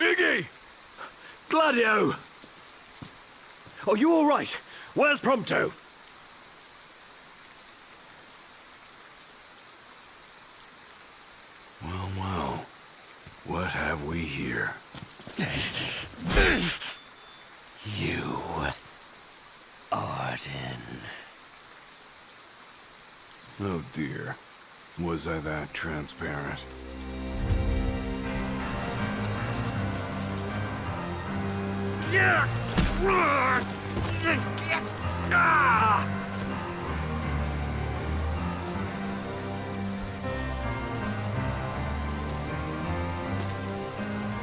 Iggy! Gladio! Are you all right? Where's Prompto? Well, well. What have we here? You... Ardyn... Oh dear. Was I that transparent?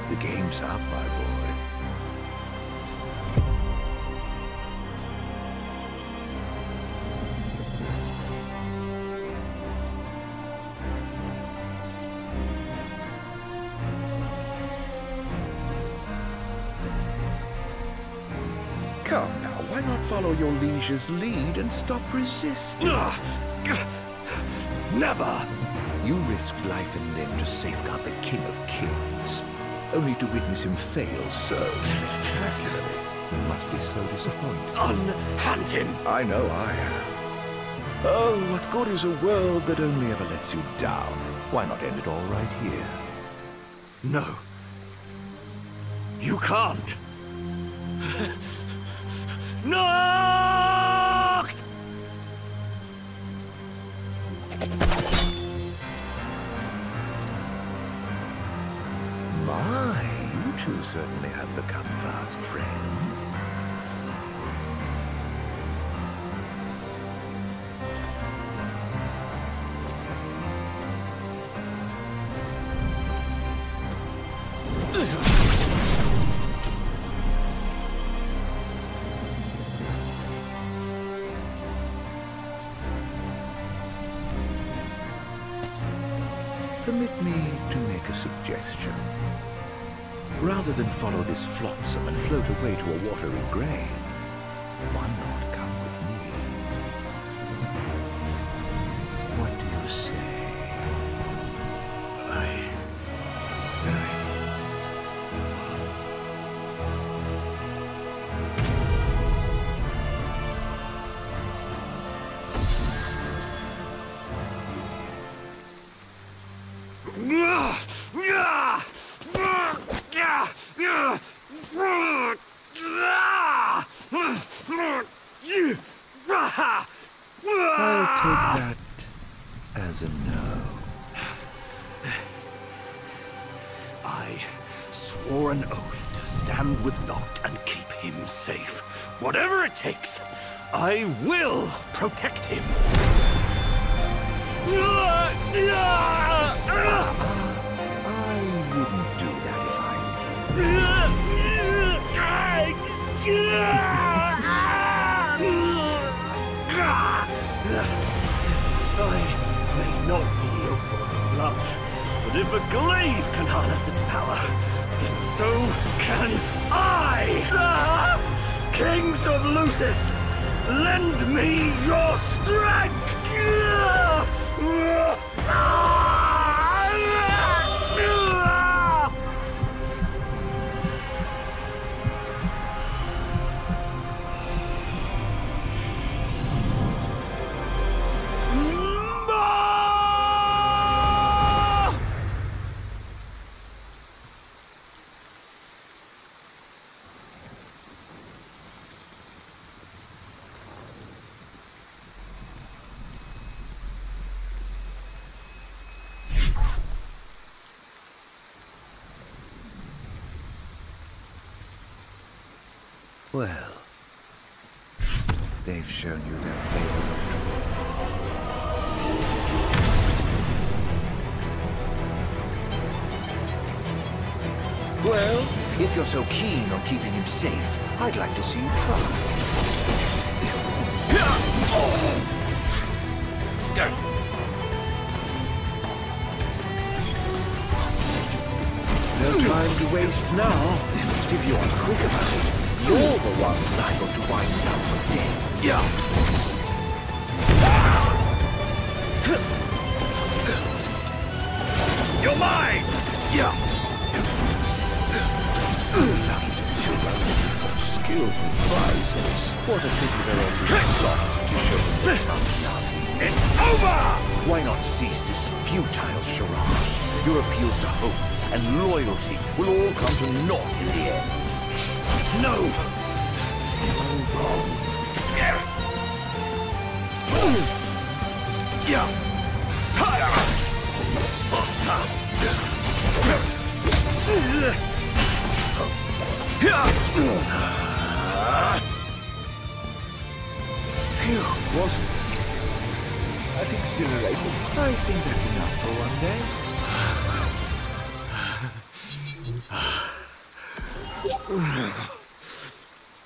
The game's up, my boy. Come now, why not follow your liege's lead and stop resisting? Ah, never! You risked life and limb to safeguard the King of Kings, only to witness him fail so spectacularly. You must be so disappointed. Unhand him! I know I am. Oh, what good is a world that only ever lets you down? Why not end it all right here? No. You can't. Noct! My, you two certainly have become fast friends. Permit to make a suggestion. Rather than follow this flotsam and float away to a watery grave, why not I'll take that as a no. I swore an oath to stand with Noct and keep him safe. Whatever it takes, I will protect him. I may not be of royal blood, but if a glaive can harness its power, then so can I! Kings of Lucis, lend me your strength! Well, they've shown you their favor after all. Well, if you're so keen on keeping him safe, I'd like to see you try. No time to waste now. If you are quick about it, you're the one liable to wind up death. Yeah. You're mine! Yeah. skilled with prizes. What a pity they're all too soft to show their tough love. It's over! Why not cease this futile charade? Your appeals to hope and loyalty will all come to naught in the end. No! Yeah. Phew, wasn't it? That's exhilarating. I think that's enough for one day. Noct.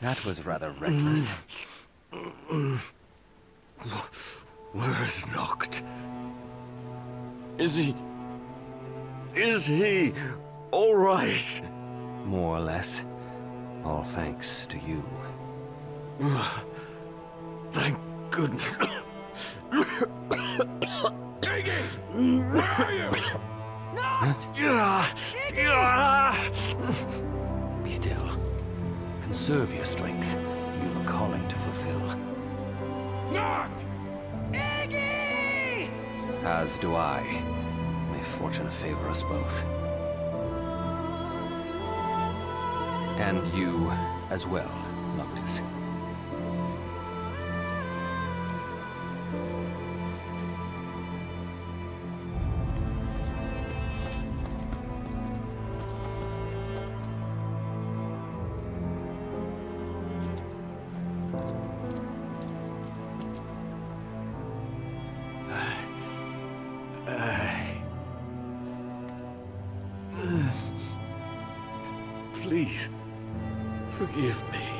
That was rather reckless. Where is Noct? Is he... Is he... all right? More or less. All thanks to you. Thank goodness. Diggy! Where are Yeah, yeah. Be still. Conserve your strength. You've a calling to fulfill. Not! Iggy! As do I. May fortune favor us both. And you as well, Noctis. Please, forgive me.